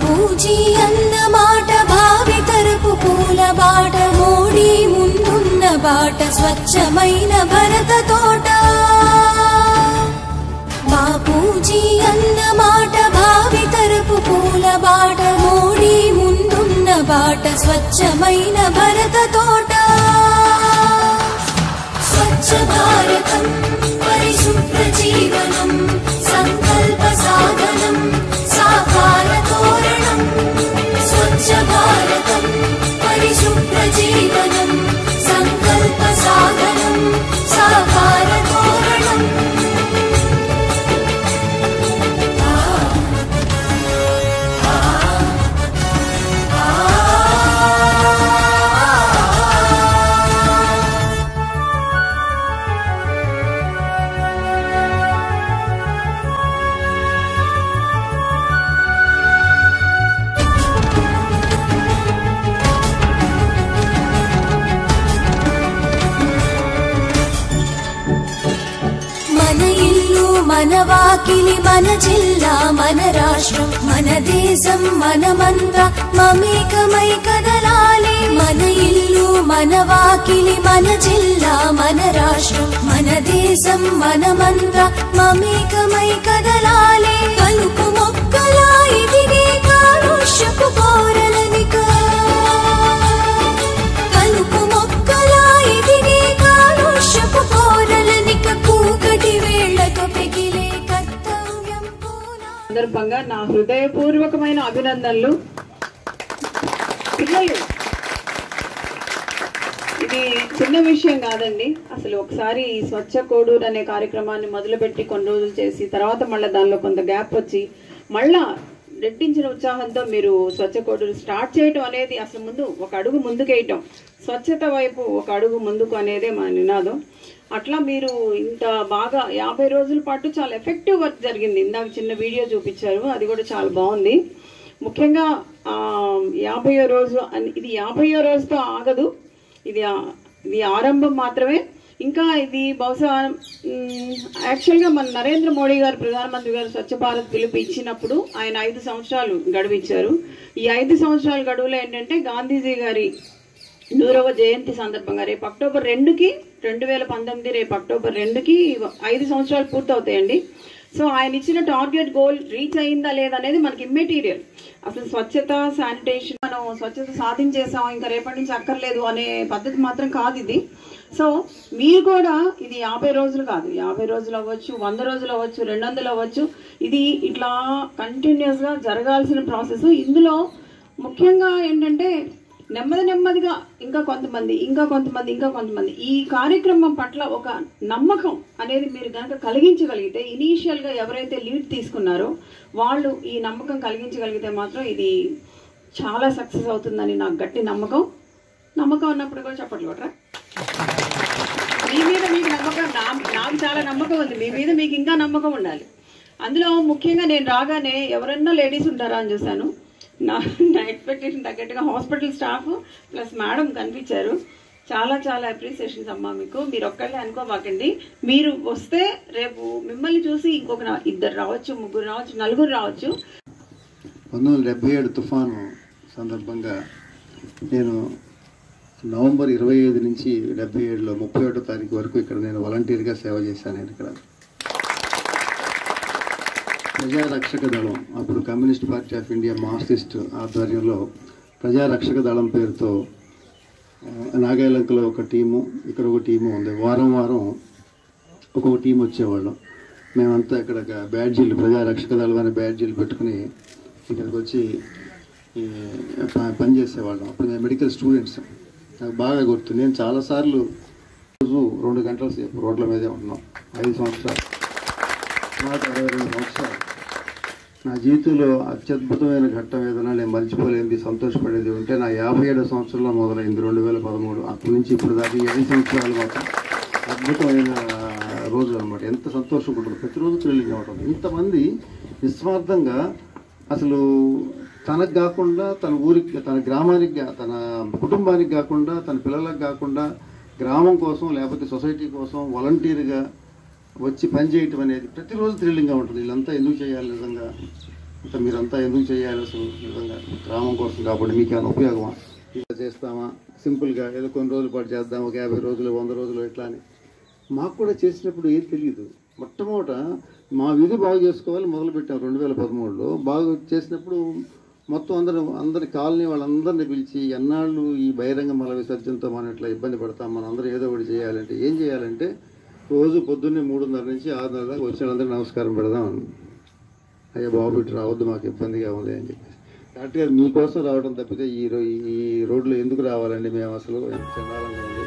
బాపూజీ అన్న మాట భావి తరపు పూల బాట మోడీ ముందున్న బాట స్వచ్ఛమైన భరత తోట. మా బాపూజీ అన్న మాట భావి తరపు పూల బాట మోడీ ముందున్న బాట స్వచ్ఛమైన భరత తోట. స్వచ్ఛ భారతం పరిశుభ్ర జీవనం మన వాకిలి మన జిల్లా మన రాష్ట్రం మన దేశం మనమంతా మమేకమై కదలాలి. మన ఇల్లు మన వాకిలి మన జిల్లా మన రాష్ట్రం మన దేశం మనమంతా మమేకమై కదలాలి. కలుపు మొక్కలా ఇదిగే కాలుష్యపు కోరలనిక సందర్భంగా నా హృదయపూర్వకమైన అభినందనలు. పిల్లలు ఇది చిన్న విషయం కాదండి. అసలు ఒకసారి ఈ స్వచ్ఛ కోడూరు అనే కార్యక్రమాన్ని మొదలుపెట్టి కొన్ని రోజులు చేసి తర్వాత మళ్ళీ దానిలో కొంత గ్యాప్ వచ్చి మళ్ళా రెట్టించిన ఉత్సాహంతో మీరు స్వచ్ఛ కోడూరు స్టార్ట్ చేయటం అనేది అసలు ముందు ఒక అడుగు ముందుకేయటం. స్వచ్ఛత వైపు ఒక అడుగు ముందుకు అనేదే మా నినాదం. అట్లా మీరు ఇంత బాగా యాభై రోజుల పాటు చాలా ఎఫెక్టివ్ వర్క్ జరిగింది. ఇందాక చిన్న వీడియో చూపించారు. అది కూడా చాలా బాగుంది. ముఖ్యంగా ఆ, యాభైయో రోజు ఇది యాభైయో రోజుతో ఆగదు. ఇది ఇది ఆరంభం మాత్రమే. ఇంకా ఇది బహుశా యాక్చువల్గా మన నరేంద్ర మోడీ గారు ప్రధానమంత్రి గారు స్వచ్ఛ భారత్ పిలుపు ఇచ్చినప్పుడు ఆయన ఐదు సంవత్సరాలు గడువు ఇచ్చారు ఈ ఐదు సంవత్సరాల గడువులో ఏంటంటే గాంధీజీ గారి నూరవ జయంతి సందర్భంగా రేపు అక్టోబర్ రెండుకి రెండు వేల పంతొమ్మిది రేపు అక్టోబర్ రెండుకి ఐదు సంవత్సరాలు పూర్తవుతాయండి. సో ఆయన ఇచ్చిన టార్గెట్ గోల్ రీచ్ అయిందా లేదా అనేది మనకి ఇమ్మెటీరియల్ అసలు స్వచ్ఛత శానిటేషన్ మనం స్వచ్ఛత సాధించేసాం ఇంకా రేపటి నుంచి అక్కర్లేదు అనే పద్ధతి మాత్రం కాదు ఇది. సో మీరు కూడా ఇది యాభై రోజులు కాదు. యాభై రోజులు అవ్వచ్చు వంద రోజులు అవ్వచ్చు రెండు వందలు అవ్వచ్చు. ఇది ఇట్లా కంటిన్యూస్గా జరగాల్సిన ప్రాసెస్ ఇందులో ముఖ్యంగా ఏంటంటే నెమ్మది నెమ్మదిగా ఇంకా కొంతమంది ఇంకా కొంతమంది ఇంకా కొంతమంది. ఈ కార్యక్రమం పట్ల ఒక నమ్మకం అనేది మీరు కనుక కలిగించగలిగితే ఇనీషియల్గా ఎవరైతే లీడ్ తీసుకున్నారో వాళ్ళు ఈ నమ్మకం కలిగించగలిగితే మాత్రం ఇది చాలా సక్సెస్ అవుతుందని నాకు గట్టి నమ్మకం. నమ్మకం ఉన్నప్పుడు కూడా చెప్పట్లు మీ మీద మీకు నమ్మకం నా- నాకు చాలా నమ్మకం ఉంది. మీ మీద మీకు ఇంకా నమ్మకం ఉండాలి. అందులో ముఖ్యంగా నేను రాగానే ఎవరన్నా లేడీస్ ఉంటారా అని చూశాను. నా నా ఎక్స్పెక్టేషన్ తగ్గట్టుగా హాస్పిటల్ స్టాఫ్ ప్లస్ మేడం కనిపించారు. చాలా చాలా అప్రిసియేషన్స్ అమ్మా మీకు. మీరు ఒక్కళ్ళే అనుకోమాకండి. మీరు వస్తే రేపు మిమ్మల్ని చూసి ఇంకొక ఇద్దరు రావచ్చు ముగ్గురు రావచ్చు నలుగురు రావచ్చు. పంతొమ్మిది డెబ్బై ఏడు తుఫాను సందర్భంగా నేను నవంబర్ ఇరవై ఐదు నుంచి డెబ్బై ఏడులో ముప్పై ఒకటో తారీఖు వరకు ఇక్కడ నేను వాలంటీర్గా సేవ చేశాను నేను ఇక్కడ. ప్రజారక్షక దళం అప్పుడు communist party of India Marxist ఆధ్వర్యంలో ప్రజారక్షక దళం పేరుతో నాగాలంకలో ఒక టీము ఇక్కడ ఒక టీము ఉంది. వారం వారం ఒక్కొక్క టీం వచ్చేవాళ్ళం. మేమంతా ఇక్కడ బ్యాడ్జీలు ప్రజారక్షక దళం అనే బ్యాడ్జీలు పెట్టుకుని ఇక్కడికి వచ్చి పని చేసేవాళ్ళం. అప్పుడు మేము మెడికల్ స్టూడెంట్స్. నాకు బాగా గుర్తు. నేను చాలాసార్లు రోజు రెండు గంటల సేపు రోడ్ల మీదే ఉంటున్నాం. ఐదు సంవత్సరాలు. సుమారు అరవై రెండు సంవత్సరాలు నా జీవితంలో అత్యద్భుతమైన ఘట్టం ఏదైనా నేను మర్చిపోలేనిది సంతోషపడేది ఉంటే నా యాభై ఏడో సంవత్సరంలో మొదలైంది రెండు వేల పదమూడు. అప్పటి నుంచి ఇప్పుడు దాకా ఏడు సంవత్సరాలు మాత్రం అద్భుతమైన రోజు అనమాట ఎంత సంతోషం ఉంటుంది. ప్రతిరోజు థ్రిల్లింగ్ అవటం ఇంతమంది నిస్వార్థంగా అసలు తనకు కాకుండా తన ఊరికి తన గ్రామానికి తన కుటుంబానికి కాకుండా తన పిల్లలకు కాకుండా గ్రామం కోసం లేకపోతే సొసైటీ కోసం వాలంటీర్గా వచ్చి పని చేయటం అనేది ప్రతిరోజు థ్రిల్లింగ్గా ఉంటుంది. వీళ్ళంతా ఎందుకు చేయాలి నిజంగా? ఇంత మీరంతా ఎందుకు చేయాలి అసలు నిజంగా? గ్రామం కోసం కాబట్టి మీకు ఏమైనా ఉపయోగమా? ఇలా చేస్తామా? సింపుల్గా ఏదో కొన్ని రోజుల పాటు చేద్దాం ఒక యాభై రోజులు వంద రోజులు ఇట్లా అని. మాకు కూడా చేసినప్పుడు ఏం తెలియదు. మొట్టమొదట మా విధి బాగు చేసుకోవాలి మొదలుపెట్టాం రెండు వేల పదమూడులో. బాగు చేసినప్పుడు మొత్తం అందరూ అందరి కాలనీ వాళ్ళందరినీ పిలిచి ఎన్నాళ్ళు ఈ బహిరంగ మల విసర్జనతో మనం ఇట్లా ఇబ్బంది పడతాం మనం అందరూ ఏదో ఒకటి చేయాలంటే ఏం చేయాలంటే రోజు పొద్దున్నే మూడున్నర నుంచి ఆరున్నర దాకా వచ్చిన అందరూ నమస్కారం పెడదాం అయ్యా బాబు ఇటు రావద్దు మాకు ఇబ్బందిగా ఉంది అని చెప్పేసి. కరెక్ట్గా మీకోసం రావడం తప్పితే ఈ రో ఈ రోడ్లో ఎందుకు రావాలండి? మేము అసలు ఎంత చండాలంగా ఉంది